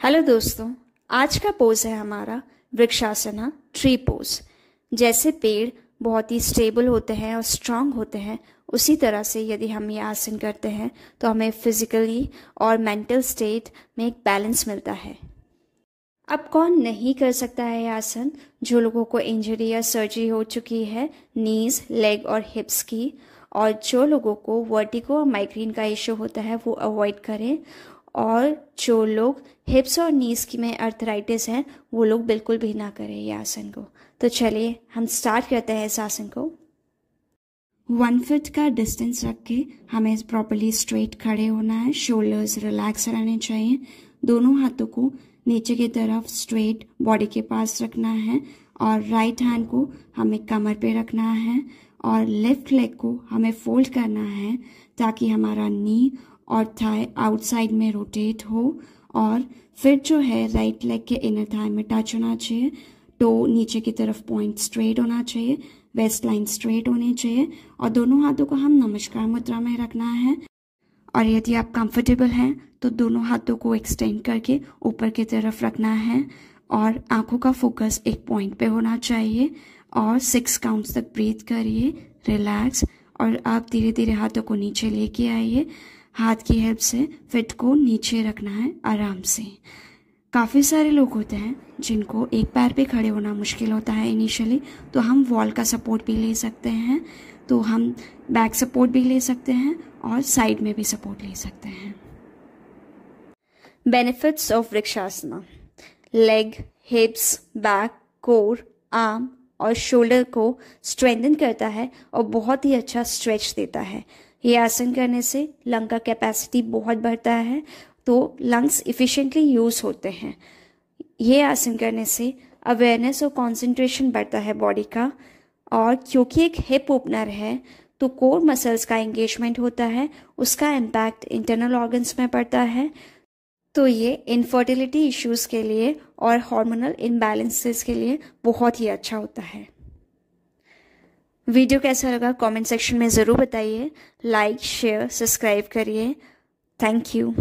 Hello दोस्तों, आज का पोज है हमारा वृक्षासना ट्री पोज जैसे पेड़ बहुत ही स्टेबल होते हैं और स्ट्रांग होते हैं, उसी तरह से यदि हम ये आसन करते हैं तो हमें फिजिकली और मेंटल स्टेट में एक बैलेंस मिलता है। अब कौन नहीं कर सकता है ये आसन? जो लोगों को इंजरी या सर्जरी हो चुकी है नीज लेग और हिप्स की, और जो लोगों को वर्टिको और माइग्रेन का इशू होता है, वो अवॉइड करें। और जो लोग हिप्स और नीस की में अर्थराइटिस हैं, वो लोग बिल्कुल भी ना करें ये आसन को। तो चलिए, हम स्टार्ट करते हैं इस आसन को। वन फिट का डिस्टेंस रख के हमें प्रॉपरली स्ट्रेट खड़े होना है। शोल्डर्स रिलैक्स रहने चाहिए। दोनों हाथों को नीचे की तरफ़ स्ट्रेट बॉडी के पास रखना है और राइट हैंड को हमें कमर पे रखना है और लेफ़्ट लेग को हमें फोल्ड करना है ताकि हमारा नी और थाई आउटसाइड में रोटेट हो और फिर जो है राइट लेग के इनर थाई में टच होना चाहिए। टो नीचे की तरफ़ पॉइंट स्ट्रेट होना चाहिए वेस्ट लाइन स्ट्रेट होनी चाहिए और दोनों हाथों को हम नमस्कार मुद्रा में रखना है। और यदि आप कंफर्टेबल हैं तो दोनों हाथों को एक्सटेंड करके ऊपर की तरफ़ रखना है और आँखों का फोकस एक पॉइंट पे होना चाहिए और सिक्स काउंट्स तक ब्रीथ करिए रिलैक्स और आप धीरे धीरे हाथों को नीचे लेके आइए। हाथ की हेल्प से फिट को नीचे रखना है आराम से। काफ़ी सारे लोग होते हैं जिनको एक पैर पे खड़े होना मुश्किल होता है इनिशियली तो हम वॉल का सपोर्ट भी ले सकते हैं तो हम बैक सपोर्ट भी ले सकते हैं और साइड में भी सपोर्ट ले सकते हैं। Benefits of Vrikshasana leg hips back core arm और शोल्डर को स्ट्रेंथन करता है और बहुत ही अच्छा स्ट्रेच देता है। ये आसन करने से लंग का कैपेसिटी बहुत बढ़ता है तो लंग्स इफ़िशेंटली यूज़ होते हैं। ये आसन करने से अवेयरनेस और कंसंट्रेशन बढ़ता है बॉडी का, और क्योंकि एक हिप ओपनर है तो कोर मसल्स का एंगेजमेंट होता है, उसका इम्पैक्ट इंटरनल ऑर्गन्स में पड़ता है। तो ये इनफर्टिलिटी इश्यूज़ के लिए और हार्मोनल इनबैलेंसेस के लिए बहुत ही अच्छा होता है। वीडियो कैसा लगा कमेंट सेक्शन में ज़रूर बताइए। लाइक शेयर सब्सक्राइब करिए। Thank you.